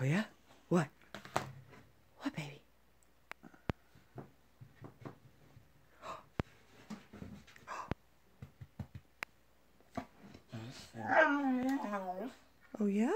Oh yeah? What? What, baby? Oh yeah?